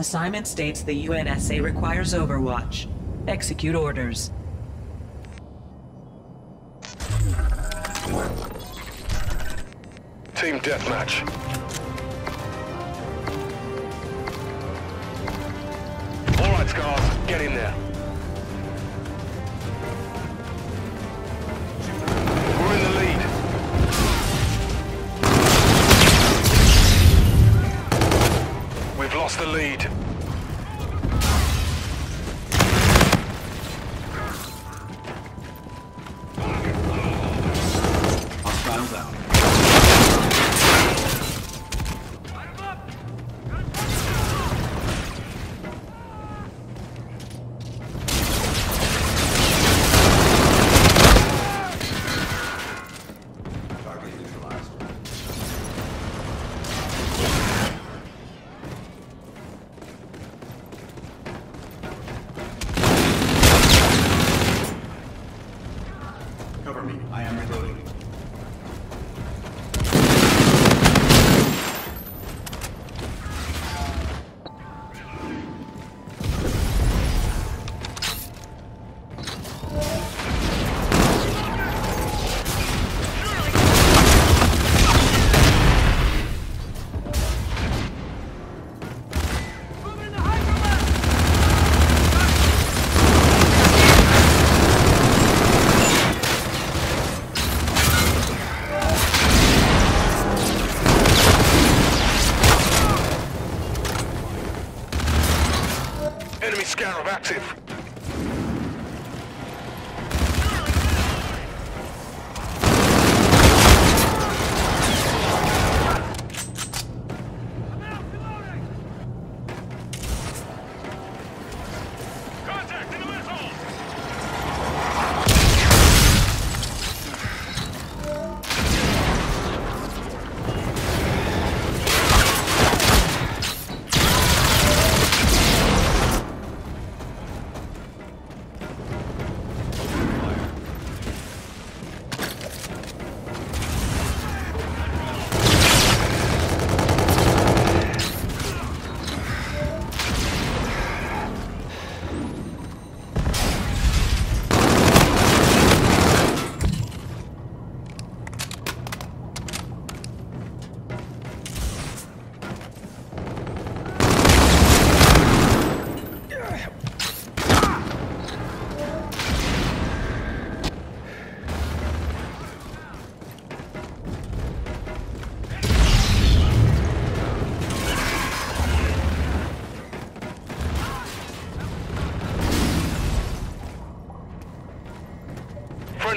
Assignment states the UNSA requires Overwatch. Execute orders. Team deathmatch. Hostiles out.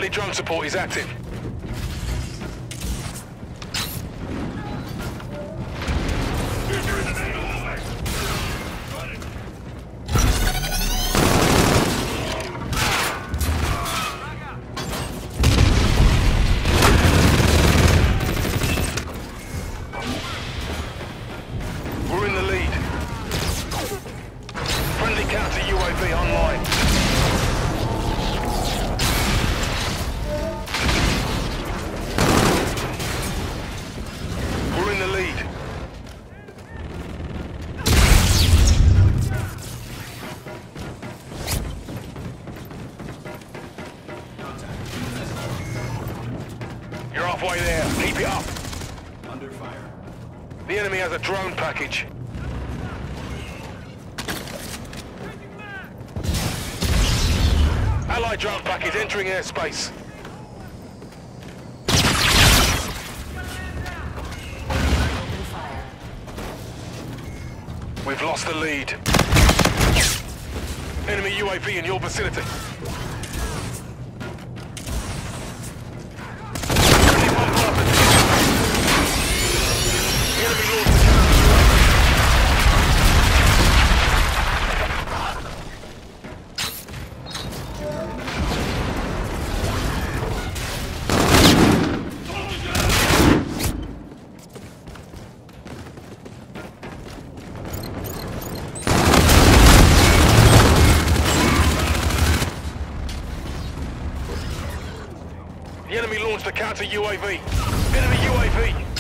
Friendly drone support is active. We're in the lead. Friendly counter UAV online. Keep it up. Under fire. The enemy has a drone package. Allied drone package entering airspace. We've lost the lead. Enemy UAV in your vicinity. A counter UAV. Enemy UAV.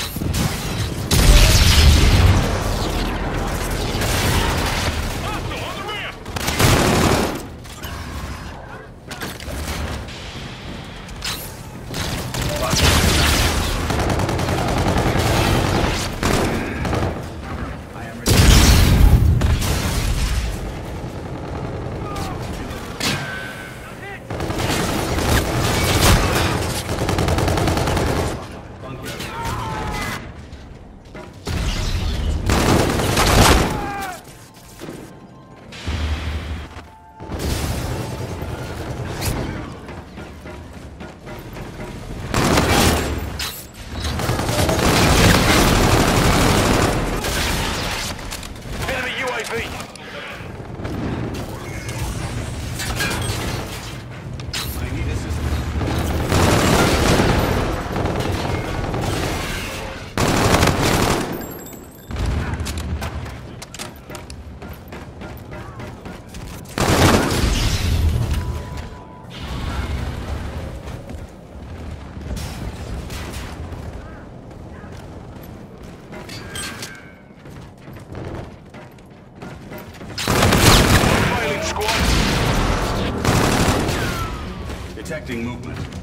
Detecting movement.